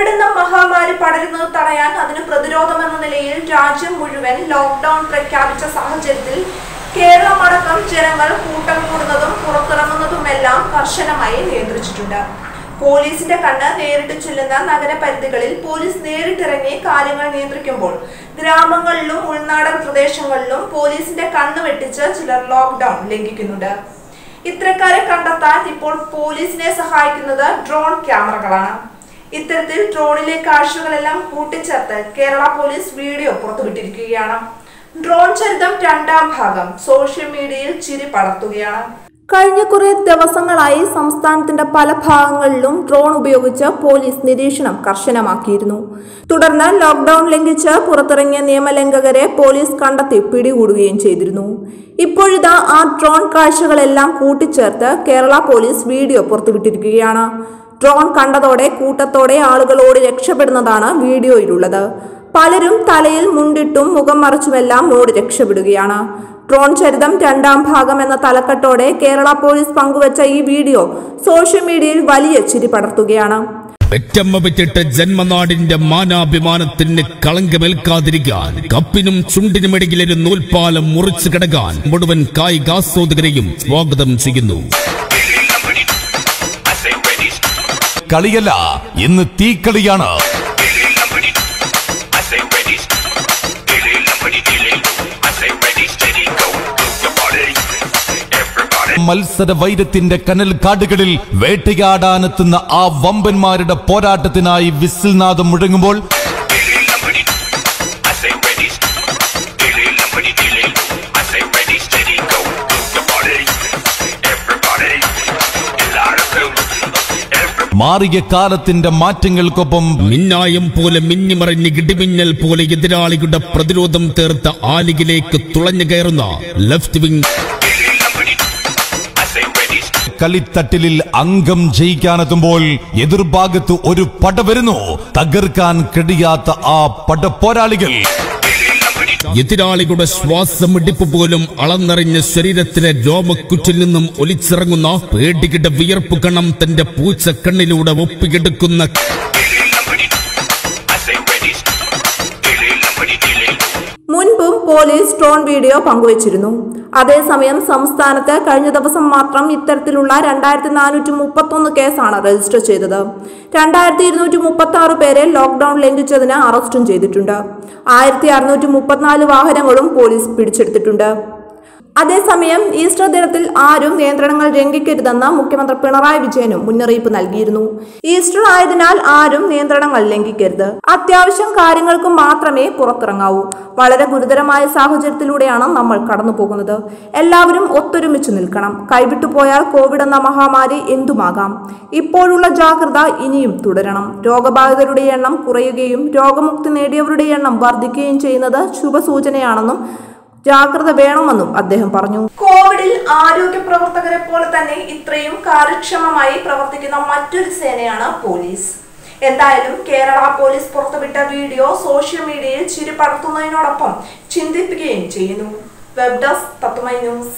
Covid എന്ന മഹാമാരി പടരുന്നത് തടയാൻ അതിന് പ്രതിരോധമെന്ന നിലയിൽ രാജ്യം മുഴുവൻ ലോക്ക്ഡൌൺ പ്രഖ്യാപിച്ച സാഹചര്യത്തിൽ കേരളമടക്കം ജനങ്ങൾ കൂട്ടം കൂടുന്നതും പുറത്തിറങ്ങുന്നതുമെല്ലാം കർശനമായി നിയന്ത്രിച്ചിട്ടുണ്ട്. പോലീസിന്റെ കണ്ണ് നേരിട്ട് ചെല്ലുന്ന നഗരപരിധികളിൽ പോലീസ് നേരിട്ടിറങ്ങി കാര്യങ്ങൾ നിയന്ത്രിക്കുമ്പോൾ ഗ്രാമങ്ങളിലും ഉൾനാടൻ പ്രദേശങ്ങളിലും പോലീസിന്റെ കണ്ണ് വെട്ടിച്ച് ചിലർ ലോക്ക്ഡൌൺ ലംഘിക്കുന്നുണ്ട്. ഇത്തരക്കാരെ കണ്ടെത്താൻ ഇപ്പോൾ പോലീസിനെ സഹായിക്കുന്നത് ഡ്രോൺ ക്യാമറകളാണ്. ഇത്തരത്തിൽ ഡ്രോണിലെ കാഴ്ചകളെല്ലാം കൂട്ടിച്ചേർത്ത് കേരള പോലീസ് വീഡിയോ പുറത്തുവിട്ടിരിക്കുകയാണ്. ഡ്രോൺ ചരിതം രണ്ടാം ഭാഗം സോഷ്യൽ മീഡിയയിൽ ചിരി പടർത്തുകയാണ്. കഴിഞ്ഞ കുറേ ദിവസങ്ങളായി സംസ്ഥാനത്തിന്റെ പല ഭാഗങ്ങളിലും ഡ്രോൺ ഉപയോഗിച്ച് പോലീസ് നിരീക്ഷണം കർശനമാക്കിയിരുന്നു. തുടർന്ന് ലോക്ക്ഡൌൺ ലംഘിച്ച് പുറത്തിറങ്ങിയ നിയമലംഘകരെ പോലീസ് കണ്ടെത്തി പിടികൂടുകയും ചെയ്തിരുന്നു. ഇപ്പോഴിതാ ആ ഡ്രോൺ കാഴ്ചകളെല്ലാം കൂട്ടിച്ചേർത്ത് കേരള പോലീസ് വീഡിയോ പുറത്തുവിട്ടിരിക്കുകയാണ്. ഡ്രോൺ കണ്ടതോടെ കൂട്ടത്തോടെ ആളുകളോട് രക്ഷപ്പെടുന്നതാണ് വീഡിയോയിലുള്ളത്. പലരും തലയിൽ മുണ്ടിട്ടും മുഖം മറച്ചുമെല്ലാം ഓടി രക്ഷപ്പെടുകയാണ്. ഡ്രോൺ ചരിതം രണ്ടാം ഭാഗം എന്ന തലക്കെട്ടോടെ കേരള പോലീസ് പങ്കുവച്ച ഈ വീഡിയോ സോഷ്യൽ മീഡിയയിൽ വലിയ ചിരി പടർത്തുകയാണ്. പെറ്റമ്മ പെറ്റിട്ട ജന്മനാടിന്റെ മാനാഭിമാനത്തിന് കളങ്കമേൽക്കാതിരിക്കാൻ കപ്പിനും ചുണ്ടിനും ചുണ്ടിനുമിടയിലൊരു നൂൽപ്പാലം മുറിച്ചു കിടക്കാൻ മുഴുവൻ കായികാസ്വാദകരെയും സ്വാഗതം ചെയ്യുന്നു. കളിയല്ല ഇന്ന് തീക്കളിയാണ്. മത്സര വൈരത്തിന്റെ കനൽ കാടുകളിൽ വേട്ടയാടാനെത്തുന്ന ആ വമ്പന്മാരുടെ പോരാട്ടത്തിനായി വിസിൽനാഥം മുഴങ്ങുമ്പോൾ മാറിയ കാലത്തിന്റെ മാറ്റങ്ങൾക്കൊപ്പം മിന്നായം പോലെ മിന്നിമറിഞ്ഞ് ഇടിമിന്നൽ പോലെ എതിരാളികളുടെ പ്രതിരോധം തീർത്ത ആലികിലേക്ക് തുളഞ്ഞു കയറുന്ന ലെഫ്റ്റ് വിംഗ് കളിത്തട്ടിലിൽ അംഗം ജയിക്കാനെത്തുമ്പോൾ എതിർഭാഗത്ത് ഒരു പട വരുന്നു. തകർക്കാൻ കഴിയാത്ത ആ പടപ്പോരാളികൾ എതിരാളികളുടെ ശ്വാസമിടിപ്പ് പോലും അളന്നറിഞ്ഞ ശരീരത്തിലെ രോമക്കുറ്റിൽ നിന്നും ഒലിച്ചിറങ്ങുന്ന പേടികിട വിയർപ്പ് കണം തന്റെ പൂച്ചക്കണ്ണിലൂടെ ഒപ്പിയെടുക്കുന്ന പോലീസ് ഡ്രോൺ വീഡിയോ പങ്കുവച്ചിരുന്നു. അതേസമയം സംസ്ഥാനത്ത് കഴിഞ്ഞ ദിവസം മാത്രം ഇത്തരത്തിലുള്ള രണ്ടായിരത്തി നാനൂറ്റി മുപ്പത്തൊന്ന് കേസാണ് രജിസ്റ്റർ ചെയ്തത്. രണ്ടായിരത്തി ഇരുന്നൂറ്റി മുപ്പത്തി ആറ് പേരെ ലോക്ക്ഡൌൺ ലംഘിച്ചതിന് അറസ്റ്റും ചെയ്തിട്ടുണ്ട്. ആയിരത്തി അറുന്നൂറ്റി മുപ്പത്തിനാല് വാഹനങ്ങളും പോലീസ് പിടിച്ചെടുത്തിട്ടുണ്ട്. അതേസമയം ഈസ്റ്റർ ദിനത്തിൽ ആരും നിയന്ത്രണങ്ങൾ ലംഘിക്കരുതെന്ന് മുഖ്യമന്ത്രി പിണറായി വിജയനും മുന്നറിയിപ്പ് നൽകിയിരുന്നു. ഈസ്റ്റർ ആയതിനാൽ ആരും നിയന്ത്രണങ്ങൾ ലംഘിക്കരുത്. അത്യാവശ്യം കാര്യങ്ങൾക്ക് മാത്രമേ പുറത്തിറങ്ങാവൂ. വളരെ ഗുരുതരമായ സാഹചര്യത്തിലൂടെയാണ് നമ്മൾ കടന്നു പോകുന്നത് എല്ലാവരും ഒത്തൊരുമിച്ച് നിൽക്കണം. കൈവിട്ടു പോയാൽ കോവിഡ് എന്ന മഹാമാരി എന്തുമാകാം? ഇപ്പോഴുള്ള ജാഗ്രത ഇനിയും തുടരണം. രോഗബാധിതരുടെ എണ്ണം കുറയുകയും രോഗമുക്തി നേടിയവരുടെ എണ്ണം വർദ്ധിക്കുകയും ചെയ്യുന്നത് ശുഭസൂചനയാണെന്നും ജാഗ്രത വേണമെന്നും അദ്ദേഹം പറഞ്ഞു. കോവിഡിൽ ആരോഗ്യ പ്രവർത്തകരെ പോലെ തന്നെ ഇത്രയും കാര്യക്ഷമമായി പ്രവർത്തിക്കുന്ന മറ്റൊരു സേനയാണ് പോലീസ്. എന്തായാലും കേരള പോലീസ് പുറത്തുവിട്ട വീഡിയോ സോഷ്യൽ മീഡിയയിൽ ചിരി പടർത്തുന്നതിനോടൊപ്പം ചിന്തിപ്പിക്കുകയും ചെയ്യുന്നു. Web desk Tatwamayi news.